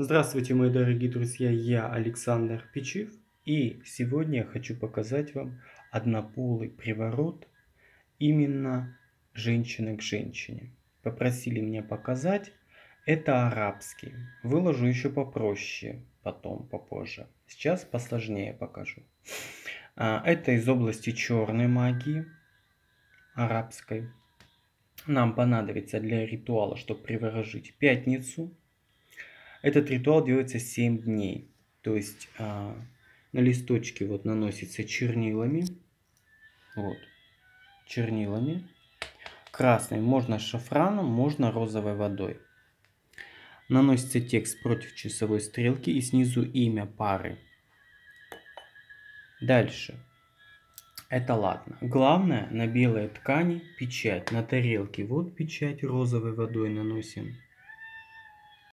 Здравствуйте, мои дорогие друзья, я Александр Печив, и сегодня я хочу показать вам однополый приворот именно женщины к женщине. Попросили меня показать, это арабский, выложу еще попроще, потом, попозже. Сейчас посложнее покажу. А, это из области черной магии, арабской. Нам понадобится для ритуала, чтобы приворожить пятницу, этот ритуал делается 7 дней. То есть а, на листочке вот наносится чернилами. Вот. Чернилами. Красный можно шафраном, можно розовой водой. Наносится текст против часовой стрелки и снизу имя пары. Дальше. Это ладно. Главное на белой ткани печать. На тарелке вот печать розовой водой наносим.